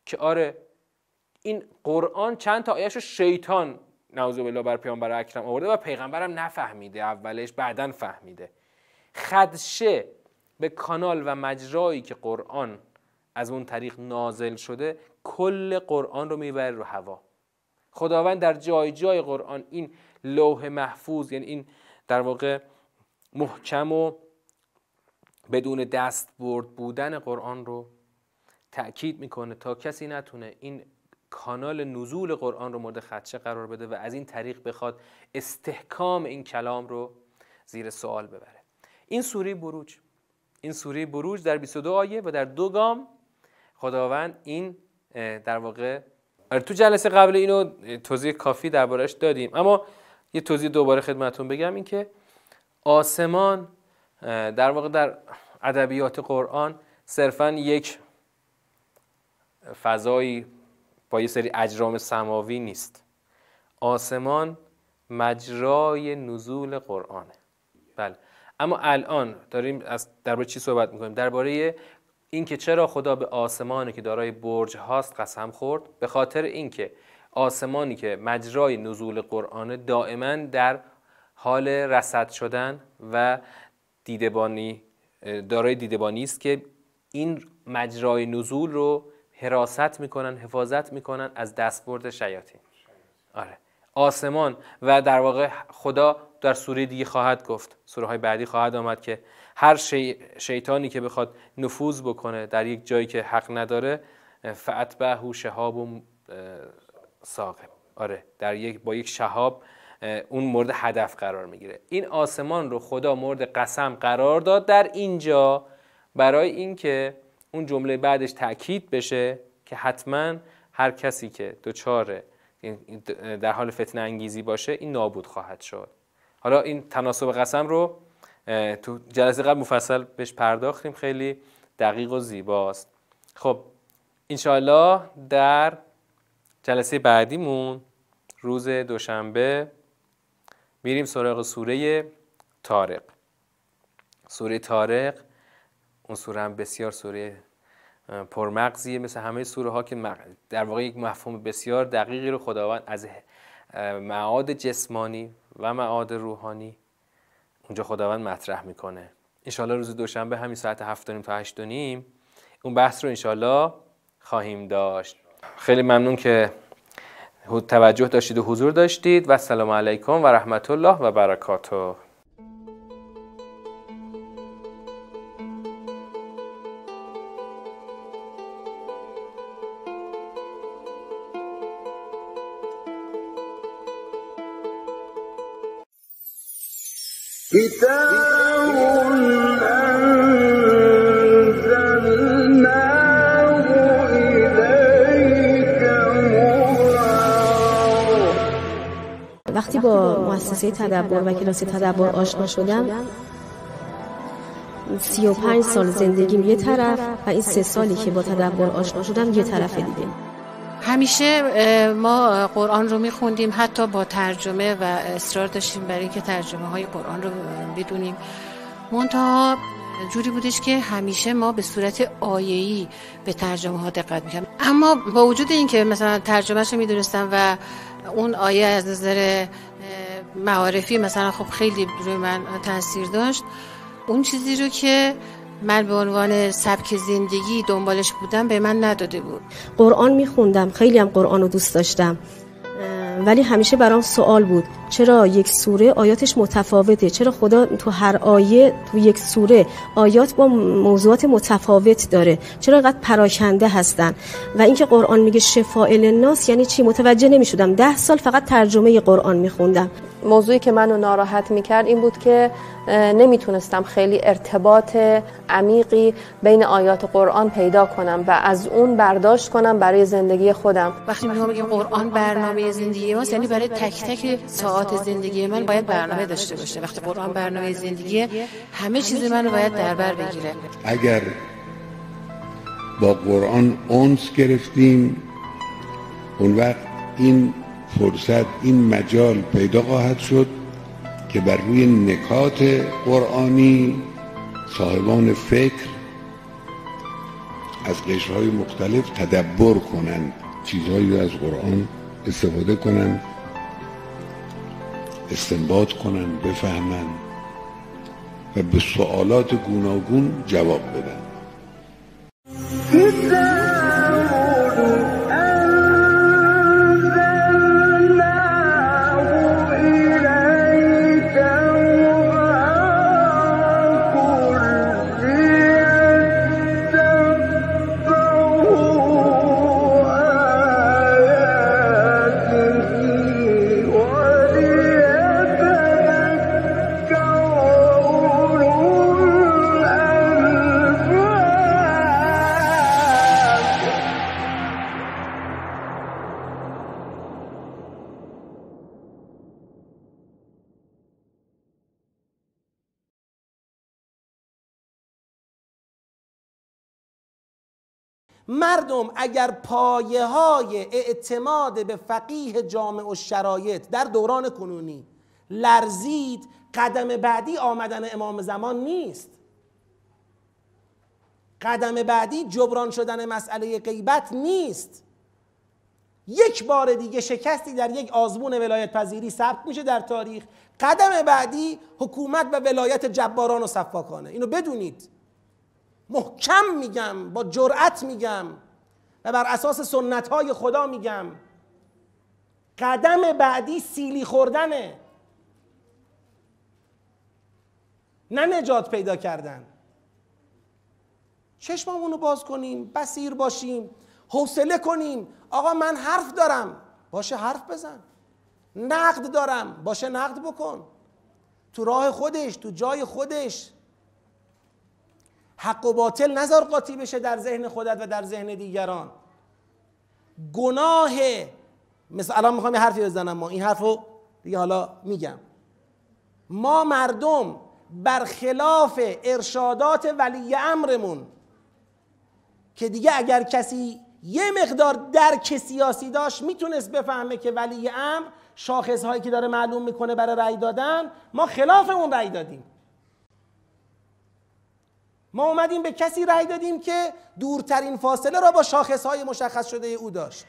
که آره این قرآن چند تا آیش شیطان نعوذ بالله بر پیامبر اکرم آورده و پیغمبرم نفهمیده اولش بعدا فهمیده. خدشه به کانال و مجرایی که قرآن از اون طریق نازل شده کل قرآن رو می‌بره رو هوا. خداوند در جای جای قرآن این لوح محفوظ یعنی این در واقع محکم و بدون دست برد بودن قرآن رو تأکید می‌کنه تا کسی نتونه این کانال نزول قرآن رو مورد خدشه قرار بده و از این طریق بخواد استحکام این کلام رو زیر سوال ببره. این سوره بروج این سوره بروج در 22 آیه و در دو گام خداوند این در واقع آره تو جلسه قبل اینو توضیح کافی دربارش دادیم. اما یه توضیح دوباره خدمتون بگم این که آسمان در واقع در ادبیات قرآن صرفا یک فضایی با یه سری اجرام سماوی نیست. آسمان مجرای نزول قرآنه. بله. اما الان داریم از درباره چی صحبت می‌کنیم؟ درباره اینکه چرا خدا به آسمانی که دارای برج هاست قسم خورد؟ به خاطر اینکه آسمانی که مجرای نزول قرآن دائما در حال رسد شدن و دیدبانی دارای دیدبانی است که این مجرای نزول رو حراست می‌کنن حفاظت می‌کنن از دستبرد شیاطین. آره. آسمان و در واقع خدا در سوره دیگه خواهد گفت. سوره های بعدی خواهد آمد که هر شی... شیطانی که بخواد نفوذ بکنه در یک جایی که حق نداره فعتبه شهاب و ساقب آره. در یک با یک شهاب اون مورد هدف قرار می‌گیره. این آسمان رو خدا مورد قسم قرار داد در اینجا برای اینکه اون جمله بعدش تاکید بشه که حتما هر کسی که دچار در حال فتنه انگیزی باشه این نابود خواهد شد. حالا این تناسب قسم رو تو جلسه قبل مفصل بهش پرداختیم خیلی دقیق و زیباست. خب انشاءالله در جلسه بعدیمون روز دوشنبه میریم سراغ سوره تارق سوره تارق اون سوره هم بسیار سوره پرمغزیه مثل همه سوره ها که در واقع یک مفهوم بسیار دقیقی رو خداوند از معاد جسمانی و معاد روحانی اونجا خداوند مطرح می‌کنه. انشالله روز دوشنبه همین ساعت هفت تا هشت نیم اون بحث رو انشالله خواهیم داشت. خیلی ممنون که توجه داشتید و حضور داشتید و السلام علیکم و رحمت الله و برکاته. وقتی با مؤسسه تدبر و کلاس تدبر آشنا شدم. سی و پنج سال زندگیم یه طرف و این سه سالی که با تدبر آشنا شدم یه طرف دیگه. همیشه ما قرآن رو میخوندیم حتی با ترجمه و اصرار داشتیم برای اینکه ترجمه های قرآن رو بدونیم. منتها جوری بودش که همیشه ما به صورت آیه‌ای به ترجمه ها دقت می‌کنیم اما با وجود اینکه مثلا ترجمهش رو می‌دونستم و اون آیه از نظر معارفی مثلا خب خیلی روی من تاثیر داشت. اون چیزی رو که من به عنوان سبک زندگی دنبالش بودم به من نداده بود. قرآن میخوندم خیلی هم قرآن رو دوست داشتم. ولی همیشه برام سوال بود. چرا یک سوره آیاتش متفاوته؟ چرا خدا تو هر آیه تو یک سوره آیات با موضوعات متفاوت داره؟ چرا اینقدر پراکنده هستن؟ و اینکه قرآن میگه شفاء للناس یعنی چی؟ متوجه نمی‌شدم. ده سال فقط ترجمه قرآن میخوندم. موضوعی که منو ناراحت می‌کرد این بود که نمی‌تونستم خیلی ارتباط عمیقی بین آیات قرآن پیدا کنم و از اون برداشت کنم برای زندگی خودم. وقتی میگم قرآن برنامه زندگی ماست یعنی برای تک تک ساعات زندگی من باید برنامه داشته باشه. وقتی قرآن برنامه زندگی همه چیز منو باید در بر بگیره. اگر با قرآن اونس گرفتیم اون وقت این فرصت این مجال پیدا خواهد شد که بر روی نکات قرآنی صاحبان فکر از قشرهای مختلف تدبر کنند چیزهایی از قرآن استفاده کنند استنباط کنند بفهمند و به سوالات گوناگون جواب بدن. اگر پایه های اعتماد به فقیه جامع و شرایط در دوران کنونی لرزید قدم بعدی آمدن امام زمان نیست. قدم بعدی جبران شدن مسئله غیبت نیست. یک بار دیگه شکستی در یک آزمون ولایت پذیری ثبت میشه در تاریخ. قدم بعدی حکومت و ولایت جباران و صفاکانه. اینو بدونید. محکم میگم با جرأت میگم. و بر اساس سنت های خدا میگم قدم بعدی سیلی خوردنه. نه نجات پیدا کردن. چشممون باز کنیم بسیر باشیم حوصله کنیم. آقا من حرف دارم. باشه حرف بزن. نقد دارم. باشه نقد بکن. تو راه خودش تو جای خودش. حق و باطل نظر قاطی بشه در ذهن خودت و در ذهن دیگران. گناه مثل الان می‌خوام یه حرفی بزنم ما این حرف رو دیگه حالا میگم. ما مردم برخلاف ارشادات ولی امرمون که دیگه اگر کسی یه مقدار درک سیاسی داشت می‌تونست بفهمه که ولی امر شاخص هایی که داره معلوم می‌کنه برای رأی دادن ما خلاف اون رأی دادیم. ما اومدیم به کسی رأی دادیم که دورترین فاصله را با های مشخص شده او داشت.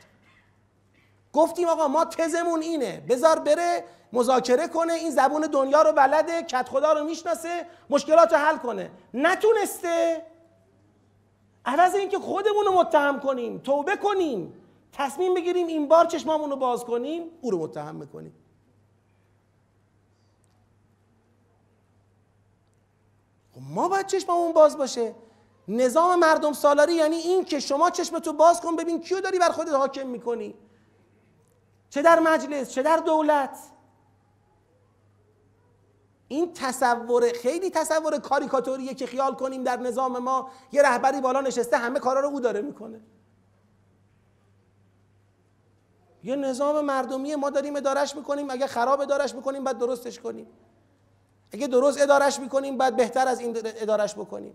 گفتیم آقا ما تزمون اینه بذار بره مذاکره کنه این زبون دنیا رو بلده کت خدا رو می‌شناسه مشکلات رو حل کنه. نتونسته. عوض اینکه خودمون رو متهم کنیم توبه کنیم تصمیم بگیریم این بار چشمامون رو باز کنیم او رو متهم می‌کنیم خب ما باید چشممون باز باشه. نظام مردم سالاری یعنی این که شما چشمتو باز کن ببین کیو داری بر خودت حاکم می‌کنی. چه در مجلس چه در دولت. این تصور خیلی تصور کاریکاتوریه که خیال کنیم در نظام ما یه رهبری بالا نشسته همه کارا رو او داره می‌کنه. یه نظام مردمی ما داریم ادارش می‌کنیم اگه خراب ادارش می‌کنیم بعد درستش کنیم. اگه درست ادارش می‌کنیم بعد بهتر از این ادارش بکنیم.